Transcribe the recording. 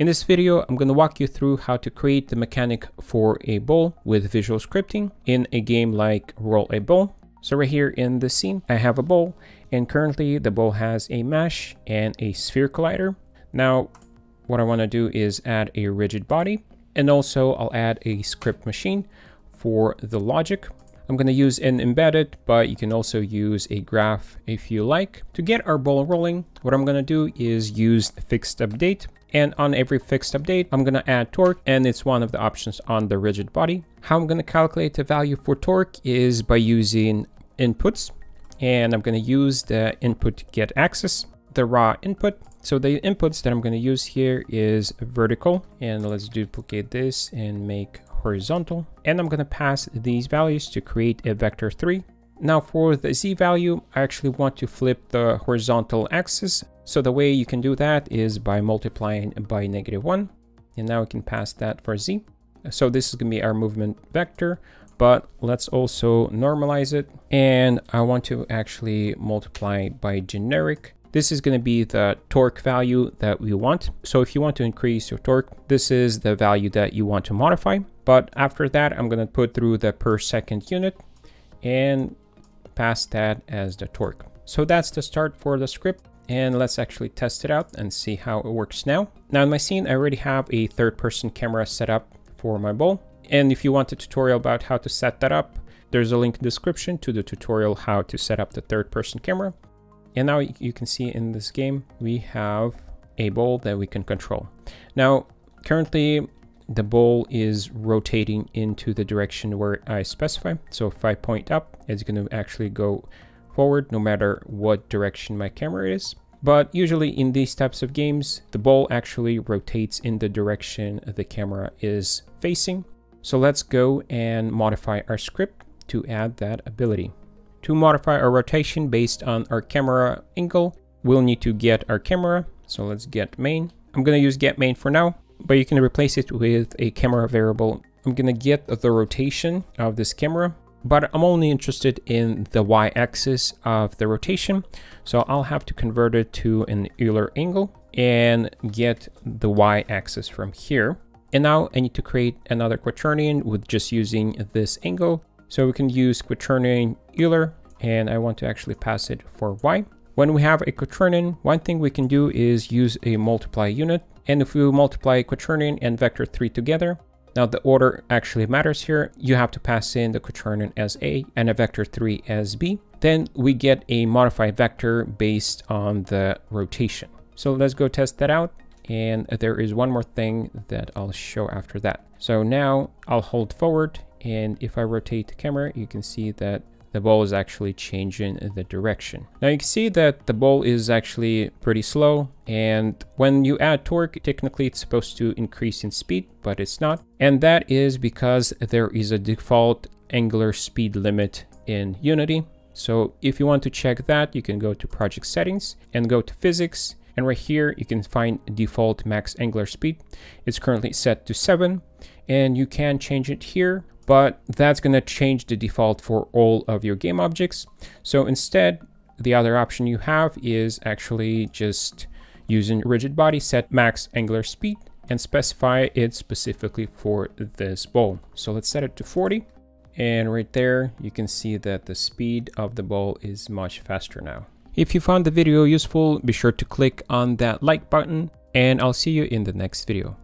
In this video, I'm going to walk you through how to create the mechanic for a ball with visual scripting in a game like Roll a Ball. So right here in the scene, I have a ball and currently the ball has a mesh and a sphere collider. Now, what I want to do is add a rigid body and also I'll add a script machine for the logic. I'm going to use an embedded, but you can also use a graph if you like. To get our ball rolling, what I'm going to do is use fixed update and on every fixed update, I'm gonna add torque and it's one of the options on the rigid body. How I'm gonna calculate the value for torque is by using inputs and I'm gonna use the input get axis, the raw input. So the inputs that I'm gonna use here is vertical and let's duplicate this and make horizontal. And I'm gonna pass these values to create a vector three. Now for the z value, I actually want to flip the horizontal axis so the way you can do that is by multiplying by negative 1. And now we can pass that for z. So this is going to be our movement vector, but let's also normalize it. And I want to actually multiply by generic. This is going to be the torque value that we want. So if you want to increase your torque, this is the value that you want to modify. But after that, I'm going to put through the per second unit and pass that as the torque. So that's the start for the script and let's actually test it out and see how it works now. Now in my scene, I already have a third person camera set up for my ball. And if you want a tutorial about how to set that up, there's a link in the description to the tutorial how to set up the third person camera. And now you can see in this game, we have a ball that we can control. Now, currently the ball is rotating into the direction where I specify. So if I point up, it's going to actually go forward no matter what direction my camera is. But usually in these types of games, the ball actually rotates in the direction the camera is facing. So let's go and modify our script to add that ability. To modify our rotation based on our camera angle, we'll need to get our camera. So let's get main. I'm going to use get main for now, but you can replace it with a camera variable. I'm going to get the rotation of this camera but I'm only interested in the y-axis of the rotation. So I'll have to convert it to an Euler angle and get the y-axis from here. And now I need to create another quaternion with just using this angle. So we can use quaternion Euler and I want to actually pass it for y. When we have a quaternion, one thing we can do is use a multiply unit. And if we multiply quaternion and vector 3 together, now the order actually matters here. You have to pass in the quaternion as A and a vector 3 as B. Then we get a modified vector based on the rotation. So let's go test that out. And there is one more thing that I'll show after that. So now I'll hold forward and if I rotate the camera, you can see that the ball is actually changing the direction. Now you can see that the ball is actually pretty slow and when you add torque, technically it's supposed to increase in speed, but it's not. And that is because there is a default angular speed limit in Unity. So if you want to check that, you can go to project settings and go to physics. And right here, you can find default max angular speed. It's currently set to seven and you can change it here but that's going to change the default for all of your game objects. So instead, the other option you have is actually just using rigid body set max angular speed and specify it specifically for this ball. So let's set it to 40. And right there, you can see that the speed of the ball is much faster now. If you found the video useful, be sure to click on that like button and I'll see you in the next video.